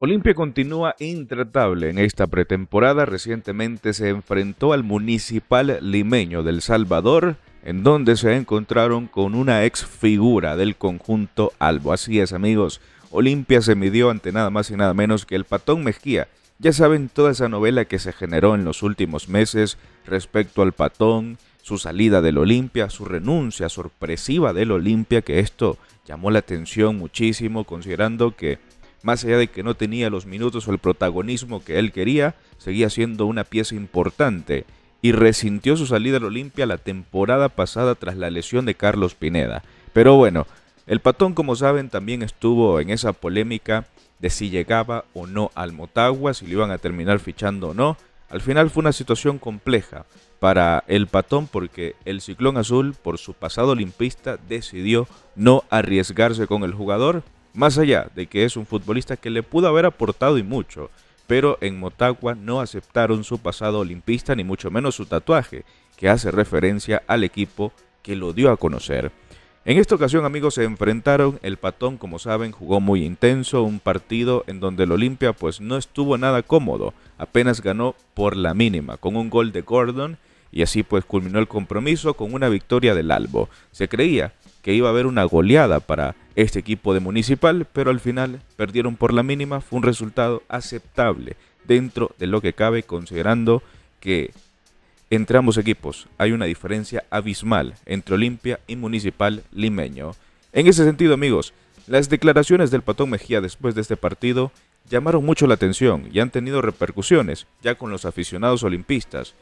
Olimpia continúa intratable en esta pretemporada. Recientemente se enfrentó al Municipal Limeño del Salvador, en donde se encontraron con una ex figura del conjunto Albo. Así es, amigos. Olimpia se midió ante nada más y nada menos que el Patón Mejía. Ya saben toda esa novela que se generó en los últimos meses respecto al Patón, su salida del Olimpia, su renuncia sorpresiva del Olimpia, que esto llamó la atención muchísimo, considerando que más allá de que no tenía los minutos o el protagonismo que él quería, seguía siendo una pieza importante y resintió su salida al Olimpia la temporada pasada tras la lesión de Carlos Pineda. Pero bueno, el patón, como saben, también estuvo en esa polémica de si llegaba o no al Motagua, si lo iban a terminar fichando o no. Al final fue una situación compleja para el patón porque el Ciclón Azul, por su pasado olimpista, decidió no arriesgarse con el jugador más allá de que es un futbolista que le pudo haber aportado y mucho, pero en Motagua no aceptaron su pasado olimpista ni mucho menos su tatuaje, que hace referencia al equipo que lo dio a conocer. En esta ocasión, amigos, se enfrentaron. El Patón, como saben, jugó muy intenso, un partido en donde el Olimpia pues no estuvo nada cómodo. Apenas ganó por la mínima, con un gol de Gordon, y así pues culminó el compromiso con una victoria del Albo. Se creía que iba a haber una goleada para este equipo de Municipal, pero al final perdieron por la mínima, fue un resultado aceptable dentro de lo que cabe considerando que entre ambos equipos hay una diferencia abismal entre Olimpia y Municipal Limeño. En ese sentido, amigos, las declaraciones del Patón Mejía después de este partido llamaron mucho la atención y han tenido repercusiones ya con los aficionados olimpistas.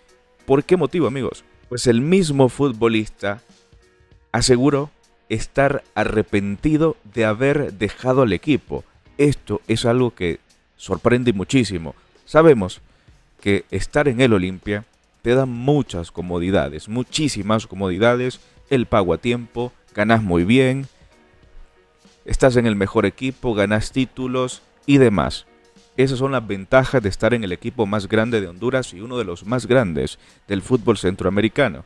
¿Por qué motivo, amigos? Pues el mismo futbolista aseguró estar arrepentido de haber dejado al equipo. Esto es algo que sorprende muchísimo. Sabemos que estar en el Olimpia te da muchas comodidades, muchísimas comodidades, el pago a tiempo, ganas muy bien, estás en el mejor equipo, ganas títulos y demás. Esas son las ventajas de estar en el equipo más grande de Honduras y uno de los más grandes del fútbol centroamericano.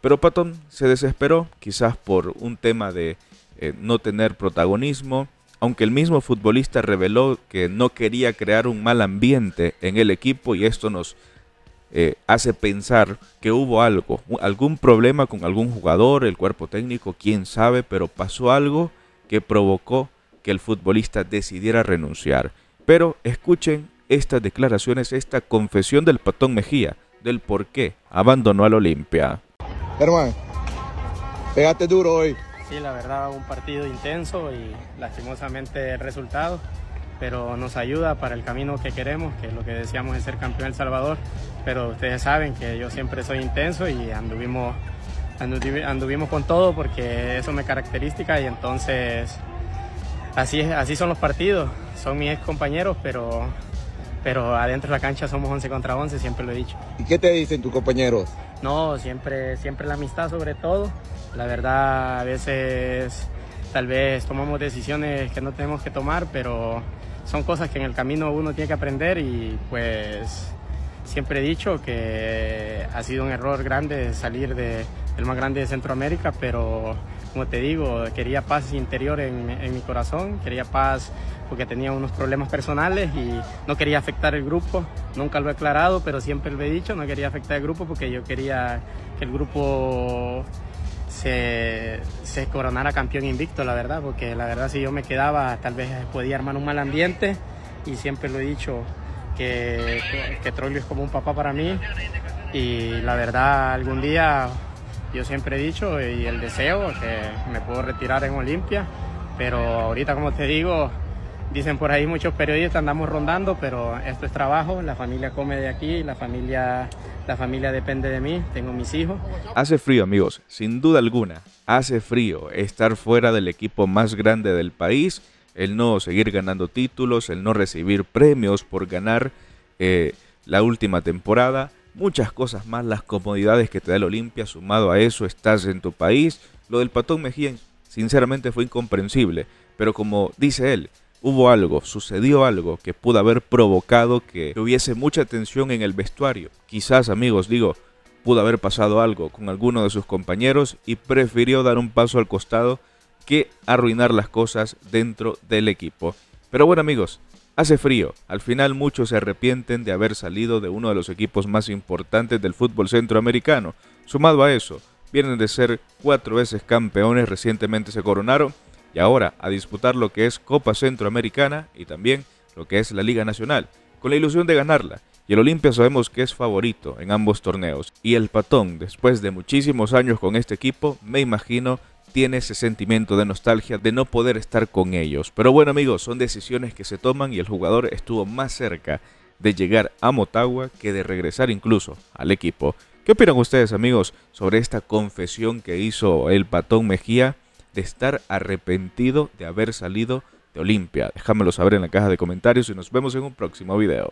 Pero Patton se desesperó, quizás por un tema de eh, no tener protagonismo, aunque el mismo futbolista reveló que no quería crear un mal ambiente en el equipo y esto nos eh, hace pensar que hubo algo, algún problema con algún jugador, el cuerpo técnico, quién sabe, pero pasó algo que provocó que el futbolista decidiera renunciar. Pero escuchen estas declaraciones, esta confesión del Patón Mejía, del por qué abandonó al Olimpia. Hermano, pégate duro hoy. Sí, la verdad, un partido intenso y lastimosamente el resultado, pero nos ayuda para el camino que queremos, que lo que deseamos es ser campeón El Salvador. Pero ustedes saben que yo siempre soy intenso y anduvimos, anduvimos con todo porque eso me característica y entonces así, así son los partidos. Son mis ex compañeros, pero, pero adentro de la cancha somos 11 contra 11, siempre lo he dicho. ¿Y qué te dicen tus compañeros? No, siempre, siempre la amistad sobre todo. La verdad, a veces tal vez tomamos decisiones que no tenemos que tomar, pero son cosas que en el camino uno tiene que aprender y pues siempre he dicho que ha sido un error grande salir de, del más grande de Centroamérica, pero como te digo, quería paz interior en, en mi corazón, quería paz porque tenía unos problemas personales y no quería afectar el grupo. Nunca lo he aclarado, pero siempre lo he dicho, no quería afectar el grupo porque yo quería que el grupo se, se coronara campeón invicto, la verdad, porque la verdad si yo me quedaba tal vez podía armar un mal ambiente y siempre lo he dicho que, que Trollio es como un papá para mí y la verdad algún día yo siempre he dicho y el deseo que me puedo retirar en Olimpia, pero ahorita como te digo, Dicen por ahí muchos periodistas andamos rondando, pero esto es trabajo, la familia come de aquí, la familia, la familia depende de mí, tengo mis hijos. Hace frío amigos, sin duda alguna, hace frío estar fuera del equipo más grande del país, el no seguir ganando títulos, el no recibir premios por ganar eh, la última temporada, muchas cosas más, las comodidades que te da el Olimpia, sumado a eso estás en tu país. Lo del Patón Mejía, sinceramente fue incomprensible, pero como dice él, hubo algo, sucedió algo que pudo haber provocado que hubiese mucha tensión en el vestuario. Quizás, amigos, digo, pudo haber pasado algo con alguno de sus compañeros y prefirió dar un paso al costado que arruinar las cosas dentro del equipo. Pero bueno, amigos, Hace frío, al final muchos se arrepienten de haber salido de uno de los equipos más importantes del fútbol centroamericano. Sumado a eso, vienen de ser cuatro veces campeones, recientemente se coronaron y ahora a disputar lo que es Copa Centroamericana y también lo que es la Liga Nacional, con la ilusión de ganarla. Y el Olimpia sabemos que es favorito en ambos torneos. Y el Patón, después de muchísimos años con este equipo, me imagino tiene ese sentimiento de nostalgia de no poder estar con ellos. Pero bueno amigos, son decisiones que se toman y el jugador estuvo más cerca de llegar a Motagua que de regresar incluso al equipo. ¿Qué opinan ustedes amigos sobre esta confesión que hizo el Patón Mejía de estar arrepentido de haber salido Olimpia? Déjamelo saber en la caja de comentarios y nos vemos en un próximo video.